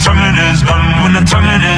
tonguing is done, when the tonguing is